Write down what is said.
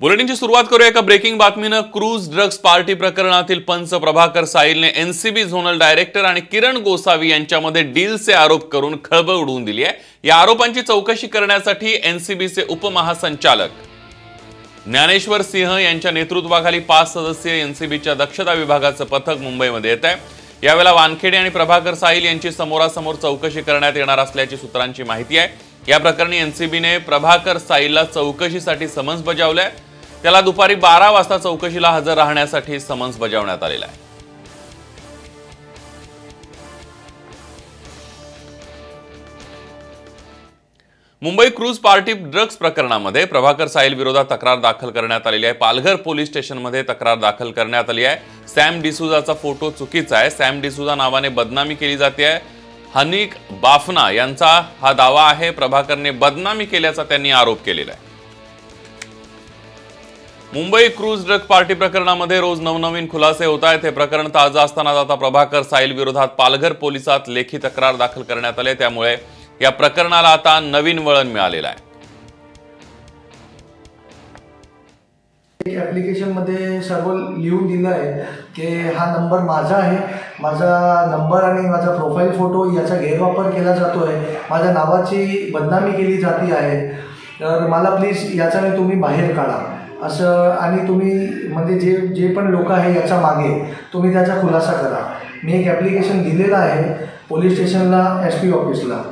बुलेटिनची सुरुवात करूया एका ब्रेकिंग बातमीनं. क्रूज ड्रग्ज पार्टी प्रकरणातील पंच प्रभाकर साहिलने एनसीबी झोनल डायरेक्टर आणि किरण गोसावी यांच्यामध्ये डीलचे आरोप करून खळबळ उडवून दिली आहे. या आरोपांची चौकशी करण्यासाठी एनसीबीचे उपमहासंचालक ज्ञानेश्वर सिंह यांच्या नेतृत्वाखाली पाच सदस्यीय एनसीबीच्या दक्षता विभागाचं पथक मुंबईमध्ये येत आहे. यावेळेला वानखेडे आणि प्रभाकर साहिल यांची समोरासमोर चौकशी करण्यात येणार असल्याची सूत्रांची माहिती आहे. या प्रकरणी एनसीबीने प्रभाकर साईलला चौकशीसाठी समन्स बजावलंय. त्याला दुपारी बारा वाजता चौकशीला हजर राहण्यासाठी समन्स बजावण्यात आलेला आहे. मुंबई क्रूज पार्टी ड्रग्ज प्रकरणामध्ये प्रभाकर साहिल विरोधात तक्रार दाखल करण्यात आलेली आहे. पालघर पोलीस स्टेशनमध्ये तक्रार दाखल करण्यात आली आहे. सॅम डिसुजाचा फोटो चुकीचा आहे. सॅम डिसुजा नावाने बदनामी केली जाते आहे. हनिक बाफना यांचा हा दावा आहे. प्रभाकरने बदनामी केल्याचा त्यांनी आरोप केलेला आहे. मुंबई क्रूज ड्रग पार्टी प्रकरणामध्ये रोज नवनवीन खुलासे होत आहेत. हे प्रकरण ताजं असतानाच आता प्रभाकर साहिल विरोधात पालघर पोलिसात लेखी तक्रार दाखल करण्यात आले त्यामुळे या प्रकरणाला आता नवीन वळण मिळालेलं आहे. एक ॲप्लिकेशनमध्ये सर्व लिहून दिलं आहे की हा नंबर माझा आहे. माझा नंबर आणि माझा प्रोफाईल फोटो याचा गैरवापर केला जातो आहे. माझ्या नावाची बदनामी केली जाती आहे. तर मला प्लीज याच्याने तुम्ही बाहेर काढा. असं आणि तुम्ही म्हणजे जे जे पण लोक आहे याच्या मागे तुम्ही त्याचा खुलासा करा. मी एक ॲप्लिकेशन दिलेलं आहे पोलीस स्टेशनला एस पी ऑफिसला